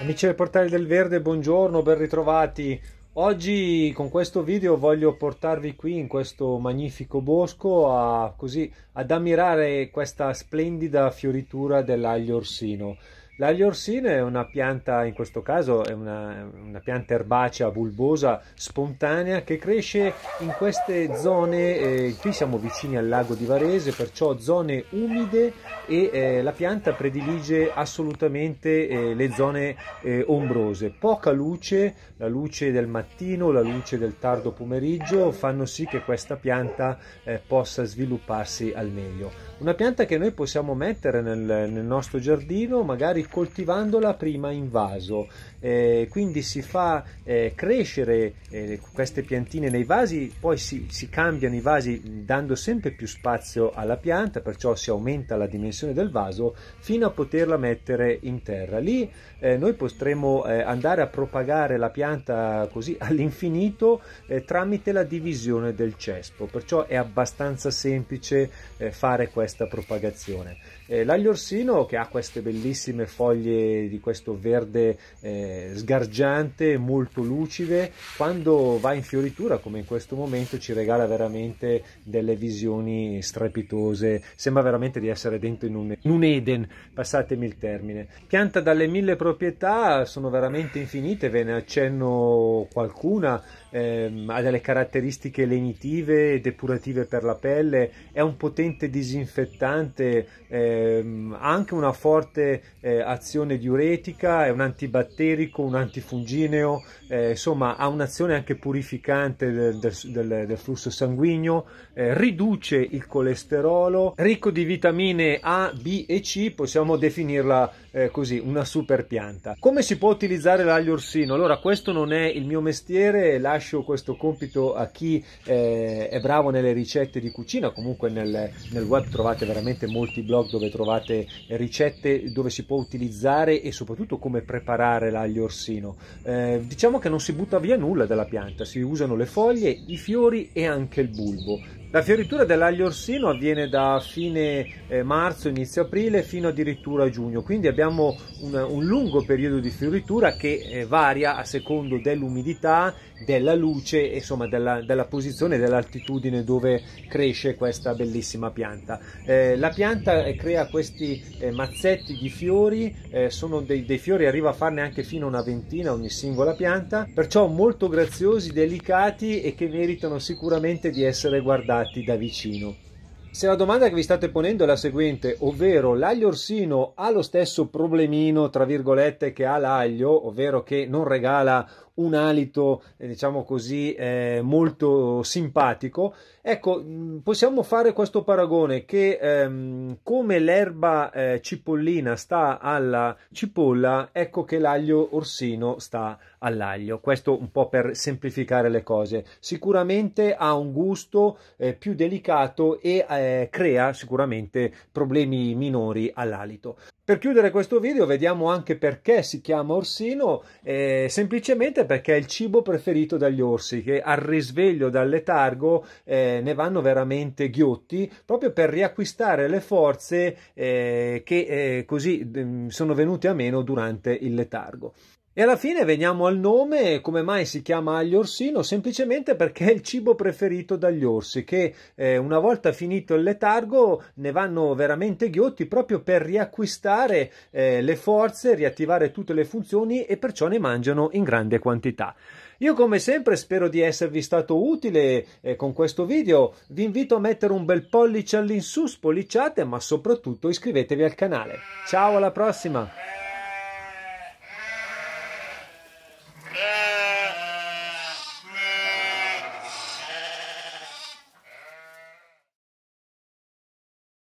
Amici del Portale del Verde, buongiorno, ben ritrovati. Oggi con questo video voglio portarvi qui in questo magnifico bosco a, così, ad ammirare questa splendida fioritura dell'aglio orsino. L'aglio orsino è una pianta, in questo caso è una, una, pianta erbacea bulbosa spontanea che cresce in queste zone, eh, qui siamo vicini al lago di Varese, perciò zone umide e eh, la pianta predilige assolutamente eh, le zone eh, ombrose. Poca luce, la luce del mattino, la luce del tardo pomeriggio fanno sì che questa pianta eh, possa svilupparsi al meglio. Una pianta che noi possiamo mettere nel, nel nostro giardino magari coltivandola prima in vaso, eh, quindi si fa eh, crescere eh, queste piantine nei vasi, poi si, si, cambiano i vasi dando sempre più spazio alla pianta, perciò si aumenta la dimensione del vaso fino a poterla mettere in terra. Lì eh, noi potremo eh, andare a propagare la pianta così all'infinito eh, tramite la divisione del cespo, perciò è abbastanza semplice fare questa propagazione. l'aglio orsino che ha queste bellissime foglie di questo verde eh, sgargiante, molto lucide, quando va in fioritura come in questo momento ci regala veramente delle visioni strepitose, sembra veramente di essere dentro in un, in un Eden, passatemi il termine. Pianta dalle mille proprietà, sono veramente infinite, ve ne accenno qualcuna, ehm, ha delle caratteristiche lenitive depurative per la pelle, è un potente disinfettante, ehm, ha anche una forte eh, azione diuretica, è un antibatterico, un antifungineo, eh, insomma ha un'azione anche purificante del, del, del flusso sanguigno, eh, riduce il colesterolo, ricco di vitamine A, B e C, possiamo definirla eh, così, una super pianta. Come si può utilizzare l'aglio orsino? Allora questo non è il mio mestiere, lascio questo compito a chi eh, è bravo nelle ricette di cucina, comunque nel, nel web trovate veramente molti blog dove trovate ricette dove si può utilizzare e soprattutto come preparare l'aglio orsino. Eh, diciamo che non si butta via nulla dalla pianta, si usano le foglie, i fiori e anche il bulbo. La fioritura dell'aglio orsino avviene da fine eh, marzo, inizio aprile fino addirittura a giugno, quindi abbiamo un, un lungo periodo di fioritura che eh, varia a secondo dell'umidità, della luce, insomma della, della posizione e dell'altitudine dove cresce questa bellissima pianta. Eh, la pianta eh, crea questi eh, mazzetti di fiori, eh, sono dei, dei fiori, arriva a farne anche fino a una ventina ogni singola pianta, perciò molto graziosi, delicati e che meritano sicuramente di essere guardati guardati da vicino. Se la domanda che vi state ponendo è la seguente, ovvero l'aglio orsino ha lo stesso problemino, tra virgolette, che ha l'aglio, ovvero che non regala un alito, eh, diciamo così, eh, molto simpatico. Ecco, mm, possiamo fare questo paragone che ehm, come l'erba eh, cipollina sta alla cipolla, ecco che l'aglio orsino sta all'aglio. Questo un po' per semplificare le cose. Sicuramente ha un gusto eh, più delicato e eh, crea sicuramente problemi minori all'alito. Per chiudere questo video vediamo anche perché si chiama orsino, eh, semplicemente perché è il cibo preferito dagli orsi che al risveglio dal letargo eh, ne vanno veramente ghiotti proprio per riacquistare le forze eh, che eh, così mm, sono venute a meno durante il letargo. E alla fine veniamo al nome, come mai si chiama aglio orsino? Semplicemente perché è il cibo preferito dagli orsi, che eh, una volta finito il letargo ne vanno veramente ghiotti proprio per riacquistare eh, le forze, riattivare tutte le funzioni e perciò ne mangiano in grande quantità. Io come sempre spero di esservi stato utile eh, con questo video, vi invito a mettere un bel pollice all'insù, spolliciate, ma soprattutto iscrivetevi al canale. Ciao alla prossima!